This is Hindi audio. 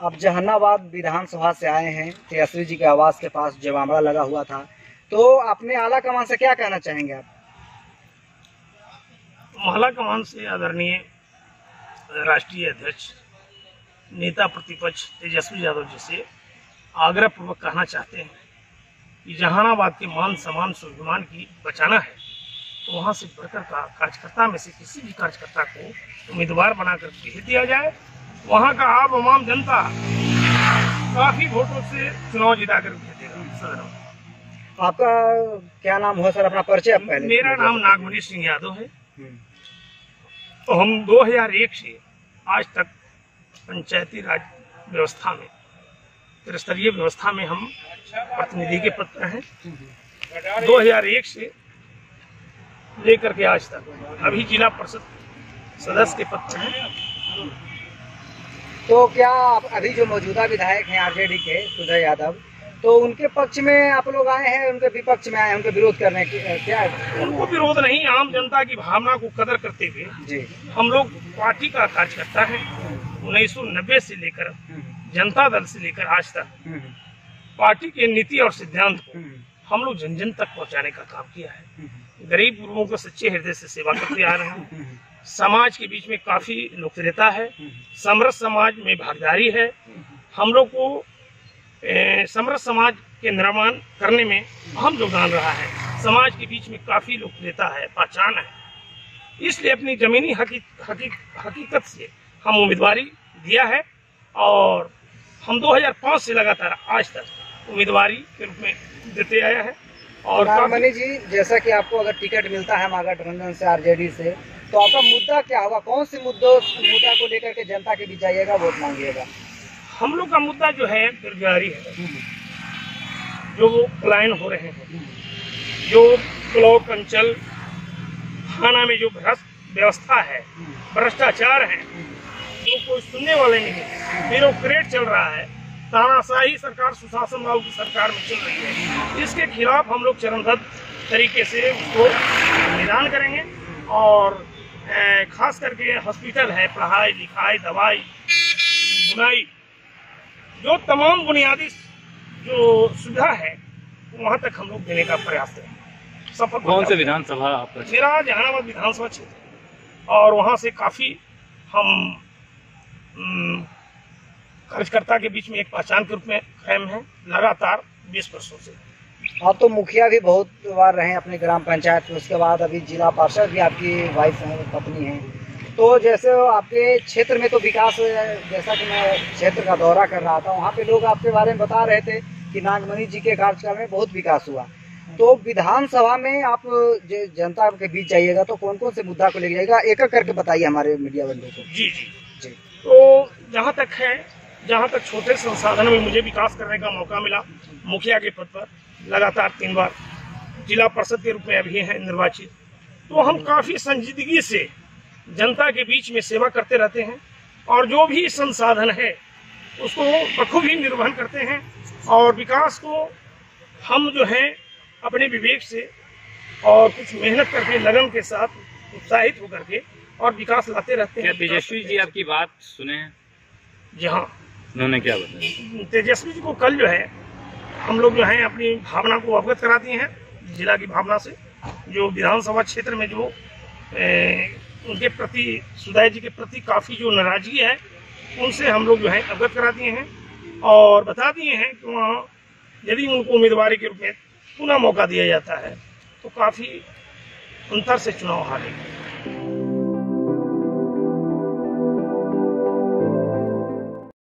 आप जहानाबाद विधानसभा से आए हैं तेजस्वी जी के आवास के पास जवामड़ा लगा हुआ था तो अपने आला कमान से क्या कहना चाहेंगे आप? माला कमान से आदरणीय राष्ट्रीय अध्यक्ष, नेता प्रतिपक्ष तेजस्वी यादव जी से आग्रह पूर्वक कहना चाहते हैं कि जहानाबाद के मान सम्मान स्वाभिमान की बचाना है तो वहाँ से बढ़कर का कार्यकर्ता में से किसी भी कार्यकर्ता को उम्मीदवार बनाकर भेज दिया जाए। वहाँ का आप आम जनता काफ़ी वोटों से चुनाव जिता कर भेजेगा आपका क्या नाम हुआ सर? अपना परिचय पहले मेरा नाम नागमणि सिंह यादव है। हम्म, तो हम 2001 से आज तक पंचायती राज व्यवस्था में त्रिस्तरीय व्यवस्था में हम प्रतिनिधि के पद पर हैं। 2001 से लेकर के आज तक अभी जिला परिषद सदस्य के पद पर हैं। तो क्या अभी जो मौजूदा विधायक हैं आरजेडी के सुजय यादव तो उनके पक्ष में आप लोग आए हैं उनके विपक्ष में आए हैं उनके विरोध करने की क्या उनको विरोध नहीं आम जनता की भावना को कदर करते हुए जी। हम लोग पार्टी का कार्यकर्ता है उन्नीस से लेकर हम्म, जनता दल से लेकर आज तक। हम्म, पार्टी के नीति और सिद्धांत को हम्म, हम लोग जन जन तक पहुँचाने का काम किया है। गरीब लोगों को सच्चे हृदय से सेवा करते आ रहे हैं। समाज के बीच में काफ़ी लोकप्रियता है। समरस समाज में भागीदारी है। हम लोग को समरस समाज के निर्माण करने में अहम योगदान रहा है। समाज के बीच में काफ़ी लोकप्रियता है पहचान है। इसलिए अपनी जमीनी हकी, हकी, हकीकत से हम उम्मीदवारी दिया है और हम 2005 से लगातार आज तक उम्मीदवारी के रूप में देते आया है और काफी- नागमणि जी जैसा कि आपको अगर टिकट मिलता है मागट रंजन से आरजेडी से तो आपका मुद्दा क्या होगा? कौन से मुद्दों मुद्दा को लेकर के जनता के बीच जाइएगा, वोट मांगिएगा? हम लोग का मुद्दा जो है बेरोजगारी है। जो वो पलायन हो रहे हैं, जो ब्लॉक अंचल, थाना में जो भ्रष्ट व्यवस्था है, भ्रष्टाचार है, जो कोई सुनने वाले नहीं है, ब्यूरोक्रेट चल रहा है, तानाशाही सरकार, सुशासन बाबू की सरकार में चल रही है। इसके खिलाफ हम लोग चरणबद्ध तरीके से उसको निदान करेंगे और खास करके हॉस्पिटल है पढ़ाई लिखाई दवाई बुनाई जो तमाम बुनियादी जो सुविधा है वहाँ तक हम लोग देने का प्रयास करें सफल कौन से विधानसभा आपका मेरा जहानाबाद विधानसभा क्षेत्र और वहाँ से काफ़ी हम कार्यकर्ता के बीच में एक पहचान के रूप में कायम है लगातार बीस वर्षों से। आप तो मुखिया भी बहुत बार रहे अपने ग्राम पंचायत में। उसके बाद अभी जिला पार्षद भी आपकी वाइफ हैं पत्नी हैं। तो जैसे आपके क्षेत्र में तो विकास जैसा कि मैं क्षेत्र का दौरा कर रहा था वहाँ पे लोग आपके बारे में बता रहे थे कि नागमणि जी के कार्यकाल में बहुत विकास हुआ। तो विधानसभा में आप जो जनता के बीच जाइएगा तो कौन कौन से मुद्दा को लेके जाइएगा एक एक करके बताइए हमारे मीडिया बंधु को। जी जी। जी। तो जहाँ तक है जहाँ तक छोटे संसाधन में मुझे विकास करने का मौका मिला मुखिया के पद पर लगातार तीन बार जिला परिषद के रूप में अभी हैं निर्वाचित। तो हम काफ़ी संजीदगी से जनता के बीच में सेवा करते रहते हैं और जो भी संसाधन है उसको बखूबी निर्वहन करते हैं और विकास को हम जो है अपने विवेक से और कुछ मेहनत करके लगन के साथ उत्साहित होकर के और विकास लाते रहते हैं। तेजस्वी जी आपकी बात सुने हैं? जी हाँ। उन्होंने क्या बताया? तेजस्वी जी को कल जो है हम लोग जो है अपनी भावना को अवगत करा दिए हैं जिला की भावना से जो विधानसभा क्षेत्र में जो ए, उनके प्रति सुदय जी के प्रति काफ़ी जो नाराज़गी है उनसे हम लोग जो है अवगत करा दिए हैं और बता दिए हैं कि वहाँ यदि उनको उम्मीदवारी के रूप में पुनः मौका दिया जाता है तो काफ़ी अंतर से चुनाव हारेंगे।